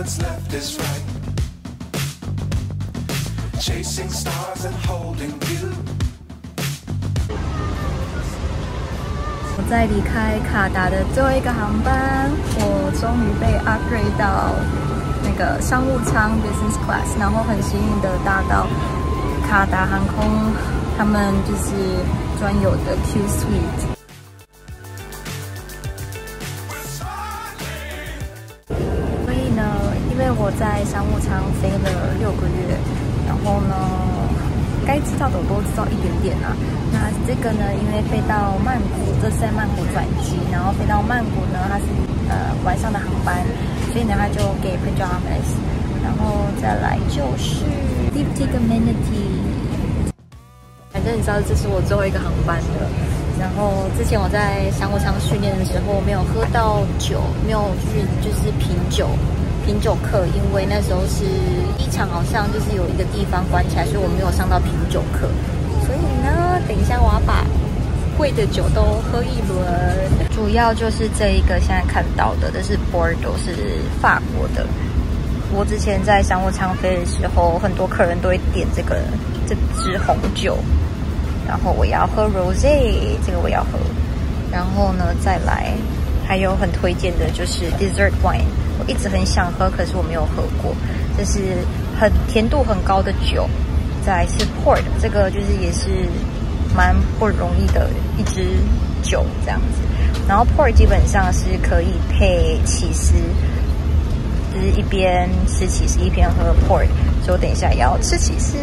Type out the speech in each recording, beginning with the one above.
what's left is right. Chasing stars and holding you. 我在离开卡达的最后一个航班，我终于被 upgrade 到那个商务舱 business class，然后很幸运的搭到卡达航空他们就是专有的 Q Suite。我在商务舱飞了六个月，然后呢，该知道的我都知道一点点啊。那这个呢，因为飞到曼谷，这是在曼谷转机，然后飞到曼谷呢，它是呃晚上的航班，所以呢，他就给 pajamas，然后再来就是 deep take amenity。反正你知道，这是我最后一个航班的。然后之前我在商务舱训练的时候，没有喝到酒，没有去就是品酒。品酒课，因为那时候是机场好像就是有一个地方关起来，所以我没有上到品酒课。所以呢，等一下我要把贵的酒都喝一轮。主要就是这一个现在看到的，这是 Bordeaux，是法国的。我之前在商务舱飞的时候，很多客人都会点这个这支红酒，然后我要喝 Rosé，这个我要喝。然后呢，再来还有很推荐的就是 Dessert Wine。我一直很想喝，可是我没有喝过。这是很甜度很高的酒，再是 Port，这个就是也是蛮不容易的一支酒这样子。然后 Port 基本上是可以配起司，就是一边吃起司一边喝 Port。所以我等一下也要吃起司。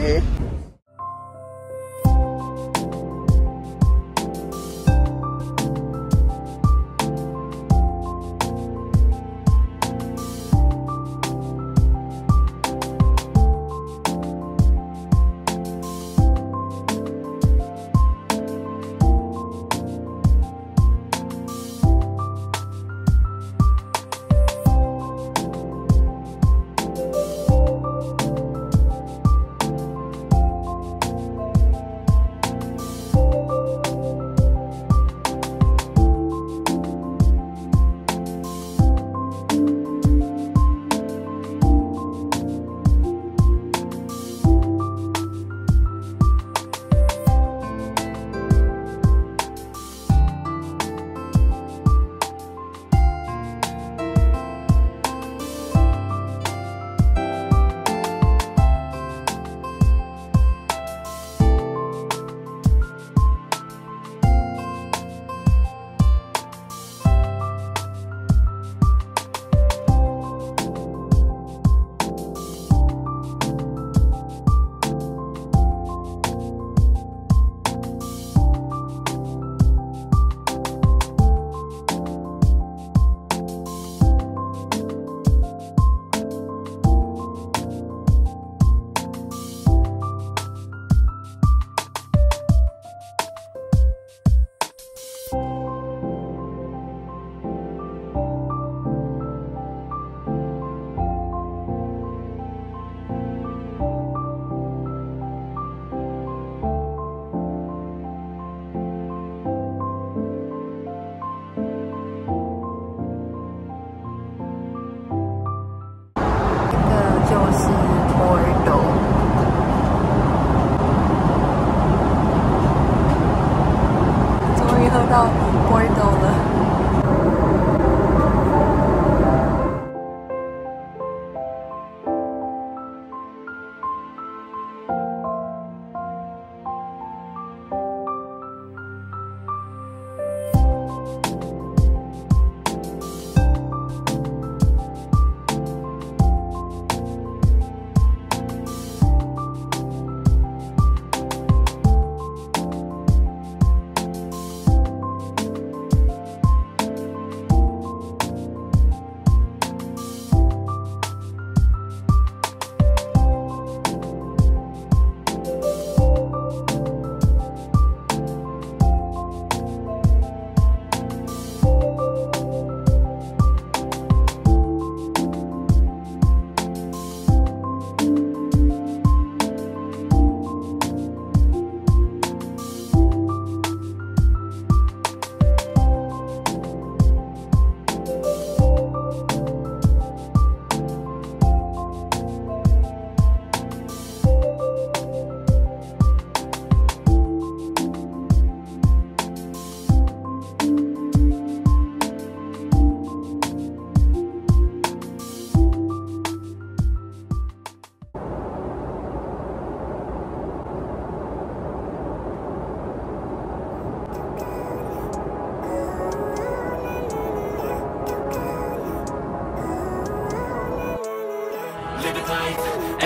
就是。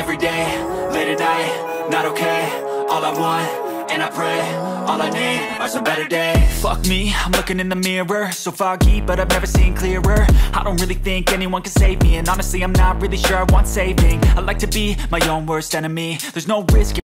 Every day, late at night, not okay. All I want, and I pray, all I need are some better days. Fuck me, I'm looking in the mirror, so foggy, but I've never seen clearer. I don't really think anyone can save me, and honestly, I'm not really sure I want saving. I like to be my own worst enemy. There's no risk.